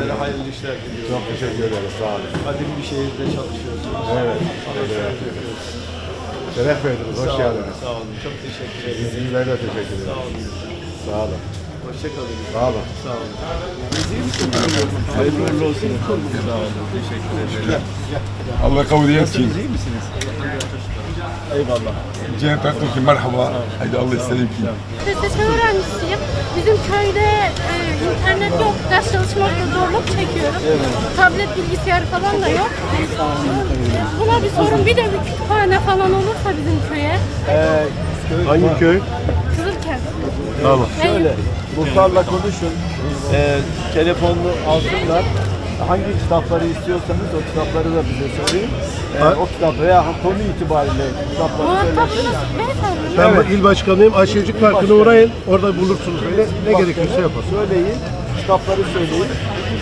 Sizlere hayırlı işler diliyorum. Çok teşekkür ederiz. Sağ olun. Kadim bir şehirde çalışıyorsunuz. Evet. Evet. şeref verdiniz. Hoş Sağ geldiniz. Sağ olun. Çok teşekkür ederim. İzmir'e de teşekkür Sağ ederim. olun. Sağ olun. Hoşçakalın. Sağ olun. Sağ olun. Hayırlı uğurlu olsun. Sağ olun. Teşekkür ederim. Allah kabul etsin. İyi misiniz? Eyvallah. Cennet Aktaş'ın merhaba. Haydi Allah istedim ki. Felsefe öğrencisiyim. Bizim köyde e, internet yok. Ders çalışmakta zorluk çekiyorum. Evet. Tablet, bilgisayar falan da yok. Buna bir sorun. Bir de bir kütüphane falan olursa bizim köye. Ee, Hangi köy? Kızılkent. Tamam. Şöyle muhtarla konuşun. Ee, telefonunu alsınlar. Hangi kitapları istiyorsanız o kitapları da bize söyleyin. Ee, o kitap veya konu itibariyle kitapları söyleyin. Ben il başkanıyım. Ayşecik Parkı'na uğrayın. Orada bulursunuz beni. Ne gerekiyorsa yaparız. Söyleyin, kitapları söyleyin.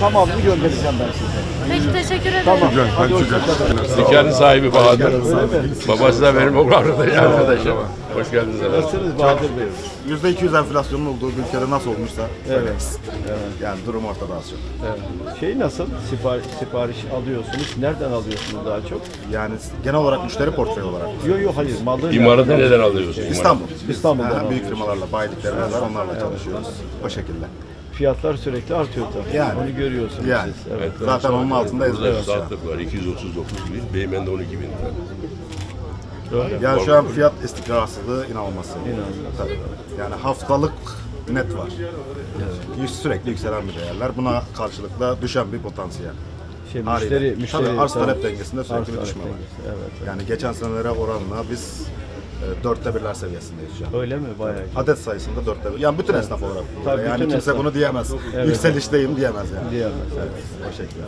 Tamamını göndereceğim ben size. Peki teşekkür ederim. Tamam. Güzel, Hadi hoşçakalın. Dükkanın sahibi Bahadır. Babası da benim okul arkadaşım. Hoş geldiniz efendim. Nasılsınız Bahadır Bey? %200 enflasyonun olduğu bir ülkede nasıl olmuşsa Evet. öyleyiz. Yani durum ortada az çok. Evet. Şey nasıl? Sipariş, sipariş alıyorsunuz. Nereden alıyorsunuz daha çok? Yani genel olarak müşteri portföy olarak. Yok yok hayır. Malı İmaratı nereden neden alıyorsun? İstanbul. İstanbul'dan büyük firmalarla, bayiliklerimiz var, onlarla çalışıyoruz. O şekilde. Fiyatlar sürekli artıyor tabii. Yani. Onu görüyorsunuz Yani. siz. Evet. Zaten onun altında Burada an. saatlik var 239 bin. Beymen'de 12 bin lira. Öyle. Yani şu an fiyat istikrarsızlığı inanılmaz. İnanılmaz. Tabii. Yani haftalık net var. Yani sürekli yükselen bir değerler. Buna karşılıkla düşen bir potansiyel. Şey, Haliyle. müşteri, müşteri, Tabii arz talep dengesinde sürekli bir düşme var. Evet. Yani geçen senelere oranla biz dörtte birler seviyesindeyiz şu an. Öyle mi? Bayağı. iyi. Adet sayısında dörtte bir. Yani bütün esnaf olarak. Tabii, yani bütün kimse esnaf. bunu diyemez. Evet. Yükselişteyim diyemez yani. Diyemez. Evet, o şekilde.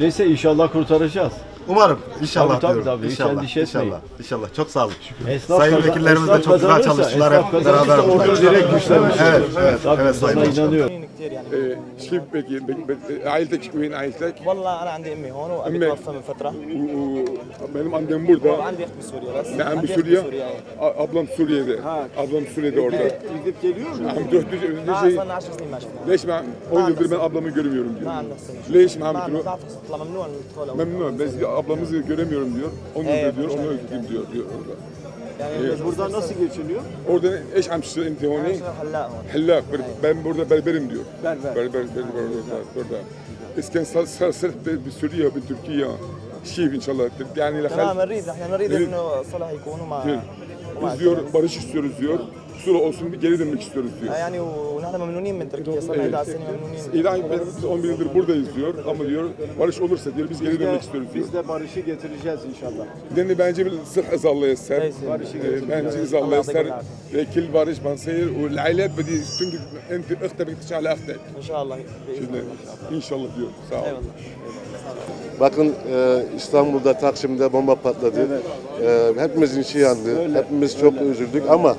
Neyse inşallah kurtaracağız. Umarım. İnşallah Tabii, tabii, diyorum. tabii. Hiç İnşallah. endişe etmeyin. İnşallah. İnşallah. Çok sağ olun. Esnaf Sayın kazan- vekillerimiz de çok güzel çalıştılar. esnaf Hep beraber buradayız. direkt güçlenmiş. Evet, evet, evet sana Sayın inanıyorum. كثير يعني كيف بك بك- عائلتك وين عائلتك؟ والله انا عندي امي هون وابي أمك. توفى من فتره و- و- benim annem burada. وعندي اخت بسوريا بس Ben عندي bir أخت Suriye. بسوريا يعني. A- Ablam Suriye'de. Ablam Suriye'de orada. Gidip geliyor mu? عم تروح تجي ما تجي صرنا 10 سنين ما شفنا ليش ما 10 yıldır ben ablamı görmüyorum ما diyor. عندنا سنة ليش ما ما عم عندنا تروح؟ ضعف خصوصا ممنوع الدخول أول. Memnun. Ben ablamızı göremiyorum diyor. Onu Evet, da diyor, onu evet. özledim diyor, diyor orada. يعني Burada nasıl geçiniyor? Orada eş عم تشتغل انت أنا هون؟ بشتغل حلاق هون حلاق بر- ben burada berberim diyor. Berber. Berber, berber orada. orada. İsken صار صار صرت بسوريا وبتركيا شيف ان شاء الله يعني تمام لخلف نريد احنا نريد نريد. انه صلح يكونوا مع diyor. ومع Biz diyor barış istiyoruz diyor. Sulh olsun bir geri dönmek istiyoruz diyor. يعني ونحن ممنونين من تركيا صرنا 11 سنه ممنونين İran biz 11 yıldır buradayız diyor ama diyor barış olursa diyor biz geri dönmek istiyoruz diyor. Biz de barışı getireceğiz inşallah. لأن بنجيب الصلح إذا الله يسر كويس. بنجي إذا الله يسر كل بارش بنصير والعائلات بدي تنجب أنت أختك بدك تشتغل على أختك ان شاء الله باذن Şimdi الله inşallah diyor. Sağ ol. ايوه Bakın e, İstanbul'da Taksim'de bomba patladı. E, hepimizin içi yandı. Hepimiz çok üzüldük ama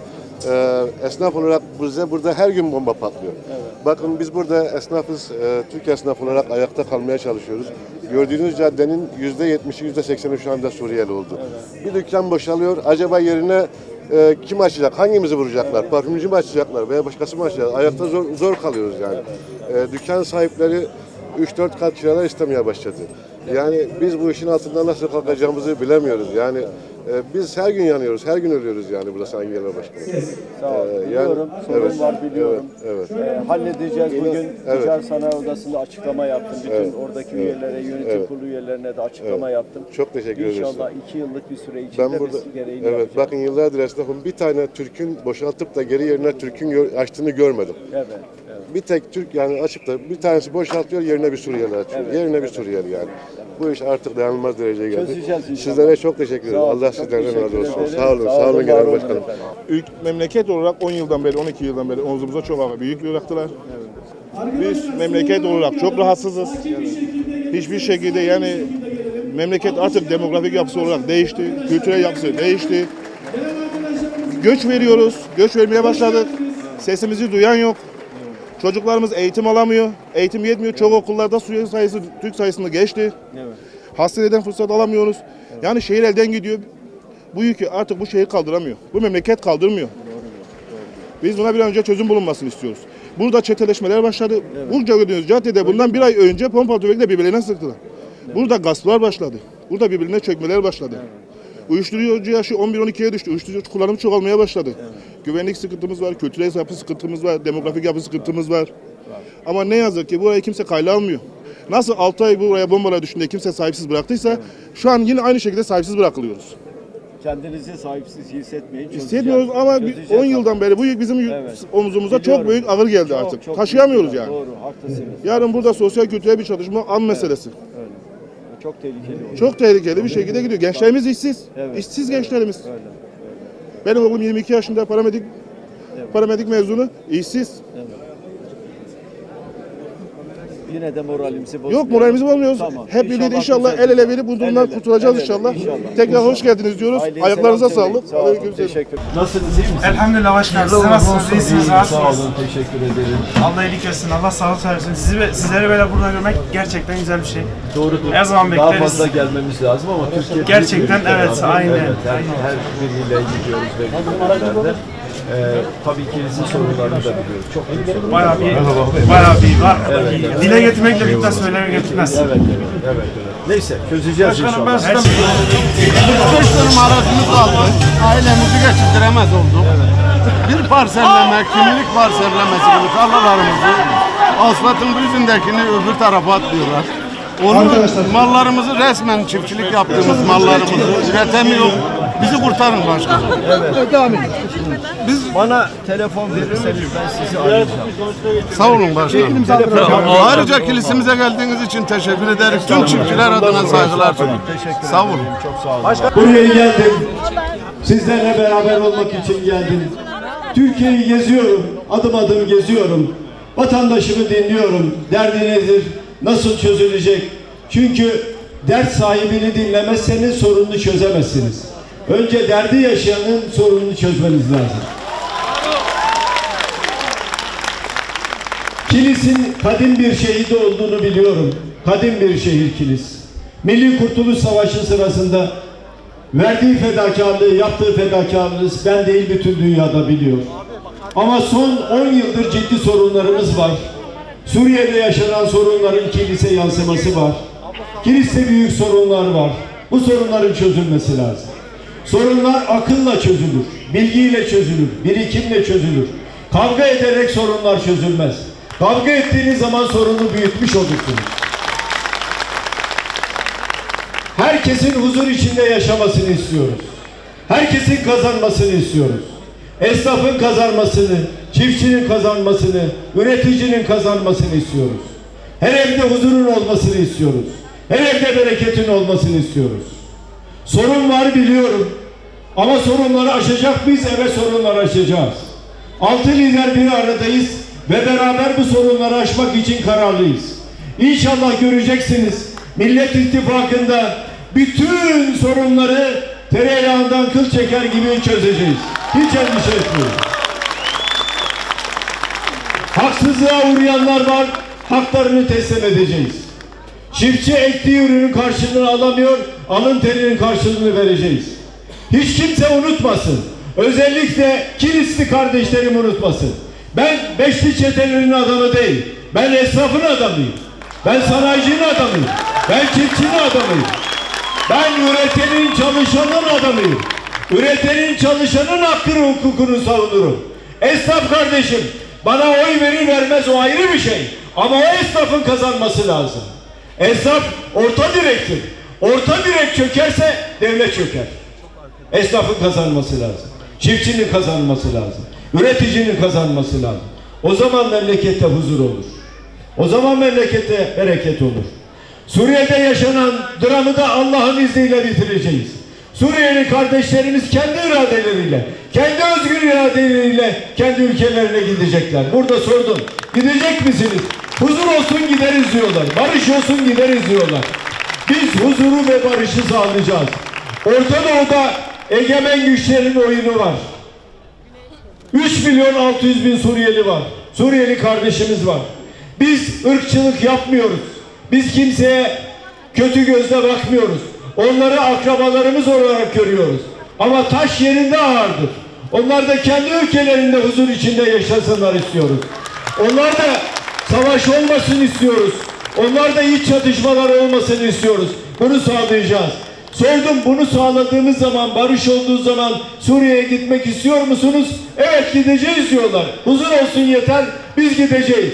e, esnaf olarak bize burada her gün bomba patlıyor. Bakın biz burada esnafız. E, Türk esnaf olarak ayakta kalmaya çalışıyoruz. Gördüğünüz caddenin yüzde yetmişi, yüzde sekseni şu anda Suriyeli oldu. Bir dükkan boşalıyor. Acaba yerine e, kim açacak? Hangimizi vuracaklar? Parfümcü mü açacaklar veya başkası mı açacak? Ayakta zor, zor kalıyoruz yani. E, dükkan sahipleri 3-4 kat kiralar istemeye başladı. Yani biz bu işin altından nasıl kalkacağımızı bilemiyoruz. Yani e, biz her gün yanıyoruz, her gün ölüyoruz yani burada Sayın Genel Başkanım. Sağ ol. Ee, yani- biliyorum. Sorun evet, var biliyorum. Evet, Ee, halledeceğiz. Bugün Evet. Ticaret Sanayi Odası'nda açıklama yaptım. Bütün Evet. oradaki üyelere, yönetim Evet. kurulu üyelerine de açıklama yaptım. Çok teşekkür ederiz. İnşallah iki yıllık bir süre içinde Ben burada, biz gereğini evet yapacağız. bakın yıllardır esnafım bir tane Türk'ün boşaltıp da geri yerine Türk'ün gör- açtığını görmedim. Evet, evet. Bir tek Türk yani açıp da bir tanesi boşaltıyor yerine bir Suriyeli açıyor. Evet, yerine bir. Suriyeli yani. Bu iş artık dayanılmaz dereceye geldi. Çözeceğiz inşallah. Sizlere çok teşekkür ederim. Allah sizlerden razı olsun. ederim. Sağ olun, Sağ olun, Genel Başkanım. Ülk, memleket olarak 10 yıldan beri, 12 yıldan beri omzumuza çok ağır büyük bıraktılar. Biz memleket olarak çok rahatsızız. Hiçbir şekilde yani memleket artık demografik yapısı olarak değişti, kültürel yapısı değişti. Göç veriyoruz, göç vermeye başladık. Sesimizi duyan yok. Çocuklarımız eğitim alamıyor, eğitim yetmiyor. Çok okullarda Suriyeli sayısı Türk sayısını geçti. Hastaneden fırsat alamıyoruz. Yani şehir elden gidiyor. Bu yükü artık bu şehir kaldıramıyor. Bu memleket kaldırmıyor. Biz buna bir an önce çözüm bulunmasını istiyoruz. Burada çeteleşmeler başladı. Burca gördüğünüz caddede bundan bir ay önce pompa tüfekle birbirlerine sıktılar. Burada gasplar başladı. Burada birbirine çökmeler başladı. Uyuşturucu yaşı 11-12'ye düştü. Uyuşturucu kullanımı çoğalmaya başladı. Güvenlik sıkıntımız var, kültürel yapı sıkıntımız var, demografik yapı sıkıntımız var. Ama ne yazık ki buraya kimse kayla almıyor. Nasıl 6 ay buraya bombalar düşünde kimse sahipsiz bıraktıysa şu an yine aynı şekilde sahipsiz bırakılıyoruz. Kendinizi sahipsiz hissetmeyin. Hissetmiyoruz ama Çözeceğiz 10 yıldan beri bu yük bizim Evet. omzumuza Biliyorum. çok büyük ağır geldi Çok, artık. çok Taşıyamıyoruz yani. Doğru, haklısınız. Yarın burada sosyal kültürel bir çalışma an meselesi. Öyle. Çok tehlikeli olur. Çok tehlikeli bir şekilde gidiyor. Gençlerimiz işsiz. Evet. İşsiz gençlerimiz. Öyle. Benim oğlum 22 yaşında paramedik paramedik mezunu, işsiz. Yine de moralimizi bozmuyor. Yok moralimizi bozmuyoruz. Tamam. Hep birlikte İnşallah inşallah el ele verip bu durumdan kurtulacağız inşallah. inşallah. Tekrar hoş geldiniz diyoruz. Aileye Ayaklarınıza sağlık. Sağ olun. Teşekkür Nasılsınız iyi misiniz? Elhamdülillah başkanım. Siz nasılsınız? İyisiniz, Sağ olun, teşekkür ederim. Allah iyilik versin. Allah sağlık versin. Sizi, ve- sizleri böyle burada görmek gerçekten güzel bir şey. Doğrudur. Her zaman Daha bekleriz. fazla gelmemiz lazım ama Türkiye Gerçekten evet, aynen, her, her biriyle gidiyoruz ve. Ee, tabii ikinizin sorunlarını da biliyoruz. Çok büyük sorunlar Bayağı bir, var. bayağı bir var. Dile getirmekle birlikte söylemek yetmez. Evet, evet, evet, evet. Neyse, çözeceğiz Başkanım ben inşallah. size 45 dönüm arazimiz kaldı. Ailemizi geçindiremez olduk. Bir parselleme, kimlik parsellemesi gibi tarlalarımızı asfaltın bu yüzündekini öbür tarafa atlıyorlar. Onu mallarımızı resmen çiftçilik yaptığımız mallarımızı üretemiyor. Bizi kurtarın başkanım. Biz bana telefon verirseniz ben sizi arayacağım. Sağ olun başkanım. Ayrıca kilisimize geldiğiniz için teşekkür ederiz. Tüm çiftçiler adına saygılar sunuyorum. Teşekkür Sağ olun. ederim, Çok sağ olun. Buraya geldim. Sizlerle beraber olmak için geldim. Türkiye'yi geziyorum. Adım adım geziyorum. Vatandaşımı dinliyorum. Derdi nedir? Nasıl çözülecek? Çünkü dert sahibini dinlemezseniz sorununu çözemezsiniz. Önce derdi yaşayanın sorununu çözmeniz lazım. Kilis'in kadim bir şehidi olduğunu biliyorum. Kadim bir şehir Kilis. Milli Kurtuluş Savaşı sırasında verdiği fedakarlığı, yaptığı fedakarlığı ben değil bütün dünyada biliyor. Ama son 10 yıldır ciddi sorunlarımız var. Suriye'de yaşanan sorunların Kilis'e yansıması var. Kilis'te büyük sorunlar var. Bu sorunların çözülmesi lazım. Sorunlar akılla çözülür, bilgiyle çözülür, birikimle çözülür. Kavga ederek sorunlar çözülmez. Kavga ettiğiniz zaman sorunu büyütmüş olursunuz. Herkesin huzur içinde yaşamasını istiyoruz. Herkesin kazanmasını istiyoruz. Esnafın kazanmasını, çiftçinin kazanmasını, üreticinin kazanmasını istiyoruz. Her evde huzurun olmasını istiyoruz. Her evde bereketin olmasını istiyoruz. Sorun var biliyorum. Ama sorunları aşacak mıyız? Evet sorunları aşacağız. Altı lider bir aradayız ve beraber bu sorunları aşmak için kararlıyız. İnşallah göreceksiniz Millet İttifakı'nda bütün sorunları tereyağından kıl çeker gibi çözeceğiz. Hiç endişe etmeyin. Haksızlığa uğrayanlar var, haklarını teslim edeceğiz. Çiftçi ektiği ürünün karşılığını alamıyor, alın terinin karşılığını vereceğiz. Hiç kimse unutmasın. Özellikle Kilisli kardeşlerim unutmasın. Ben beşli çetelerinin adamı değil. Ben esnafın adamıyım. Ben sanayicinin adamıyım. Ben çiftçinin adamıyım. Ben üretenin çalışanın adamıyım. Üretenin çalışanın hakkını hukukunu savunurum. Esnaf kardeşim bana oy verir vermez o ayrı bir şey. Ama o esnafın kazanması lazım. Esnaf orta direktir. Orta direk çökerse devlet çöker. Esnafın kazanması lazım. Çiftçinin kazanması lazım. Üreticinin kazanması lazım. O zaman memlekette huzur olur. O zaman memlekette bereket olur. Suriye'de yaşanan dramı da Allah'ın izniyle bitireceğiz. Suriyeli kardeşlerimiz kendi iradeleriyle, kendi özgür iradeleriyle kendi ülkelerine gidecekler. Burada sordum. Gidecek misiniz? Huzur olsun gideriz diyorlar. Barış olsun gideriz diyorlar. Biz huzuru ve barışı sağlayacağız. Orta Doğu'da egemen güçlerin oyunu var. 3 milyon 600 bin Suriyeli var. Suriyeli kardeşimiz var. Biz ırkçılık yapmıyoruz. Biz kimseye kötü gözle bakmıyoruz. Onları akrabalarımız olarak görüyoruz. Ama taş yerinde ağırdır. Onlar da kendi ülkelerinde huzur içinde yaşasınlar istiyoruz. Onlar da savaş olmasın istiyoruz. Onlar da iç çatışmalar olmasın istiyoruz. Bunu sağlayacağız. Sordum bunu sağladığımız zaman, barış olduğu zaman Suriye'ye gitmek istiyor musunuz? Evet gideceğiz diyorlar. Huzur olsun yeter, biz gideceğiz.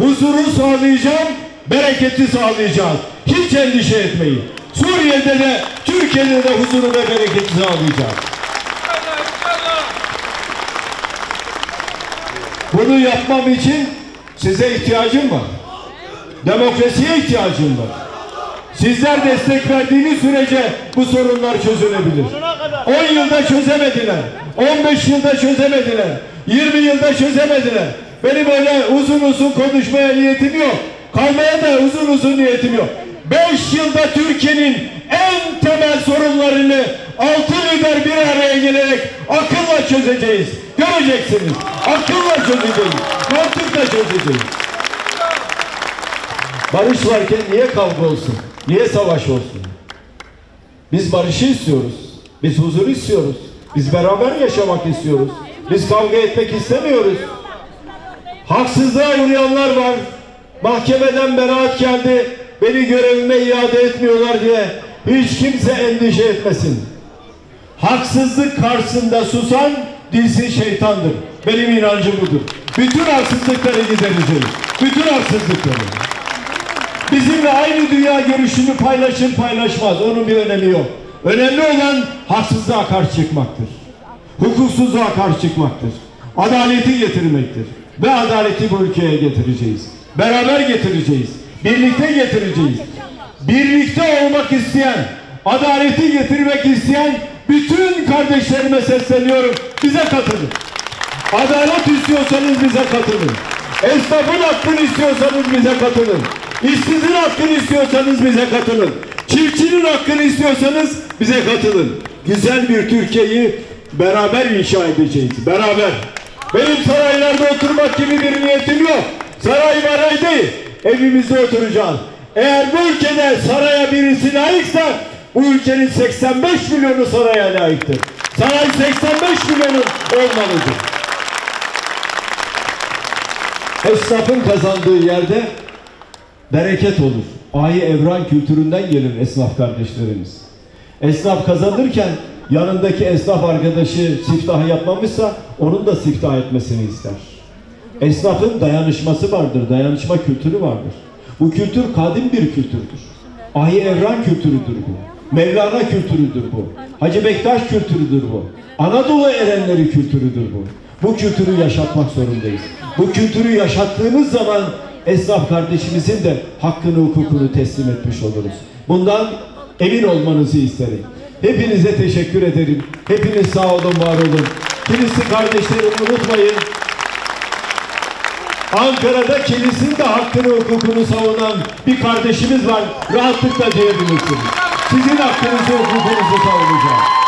Huzuru sağlayacağım, bereketi sağlayacağız. Hiç endişe etmeyin. Suriye'de de, Türkiye'de de huzuru ve bereketi sağlayacağız. Bunu yapmam için size ihtiyacım var. Demokrasiye ihtiyacım var. Sizler destek verdiğiniz sürece bu sorunlar çözülebilir. 10 yılda çözemediler. 15 yılda çözemediler. 20 yılda çözemediler. Benim öyle uzun uzun konuşmaya niyetim yok. Kalmaya da uzun uzun niyetim yok. 5 yılda Türkiye'nin en temel sorunlarını altı lider bir araya gelerek akılla çözeceğiz. Göreceksiniz. Akılla çözeceğiz. Mantıkla çözeceğiz. Barış varken niye kavga olsun? Niye savaş olsun? Biz barışı istiyoruz. Biz huzur istiyoruz. Biz beraber yaşamak istiyoruz. Biz kavga etmek istemiyoruz. Haksızlığa uğrayanlar var. Mahkemeden beraat geldi. Beni görevime iade etmiyorlar diye. Hiç kimse endişe etmesin. Haksızlık karşısında susan dilsiz şeytandır. Benim inancım budur. Bütün haksızlıkları gidereceğiz. Bütün haksızlıkları. Bizimle aynı dünya görüşünü paylaşır paylaşmaz. Onun bir önemi yok. Önemli olan haksızlığa karşı çıkmaktır. Hukuksuzluğa karşı çıkmaktır. Adaleti getirmektir. Ve adaleti bu ülkeye getireceğiz. Beraber getireceğiz. Birlikte getireceğiz. Birlikte olmak isteyen, adaleti getirmek isteyen bütün kardeşlerime sesleniyorum. Bize katılın. Adalet istiyorsanız bize katılın. Esnafın hakkını istiyorsanız bize katılın. İşsizin hakkını istiyorsanız bize katılın. Çiftçinin hakkını istiyorsanız bize katılın. Güzel bir Türkiye'yi beraber inşa edeceğiz. Beraber. Benim saraylarda oturmak gibi bir niyetim yok. Saray maray değil. Evimizde oturacağız. Eğer bu ülkede saraya birisi layıksa bu ülkenin 85 milyonu saraya layıktır. Saray 85 milyonun olmalıdır. Esnafın kazandığı yerde bereket olur. Ahi evran kültüründen gelir esnaf kardeşlerimiz. Esnaf kazanırken yanındaki esnaf arkadaşı siftah yapmamışsa onun da siftah etmesini ister. Esnafın dayanışması vardır, dayanışma kültürü vardır. Bu kültür kadim bir kültürdür. Ahi evran kültürüdür bu. Mevlana kültürüdür bu. Hacı Bektaş kültürüdür bu. Anadolu erenleri kültürüdür bu. Bu kültürü yaşatmak zorundayız. Bu kültürü yaşattığımız zaman esnaf kardeşimizin de hakkını hukukunu teslim etmiş oluruz. Bundan emin olmanızı isterim. Hepinize teşekkür ederim. Hepiniz sağ olun, var olun. Kilisi kardeşlerim unutmayın. Ankara'da kilisin de hakkını hukukunu savunan bir kardeşimiz var. Rahatlıkla diyebilirsiniz. Sizin hakkınızı hukukunuzu savunacağım.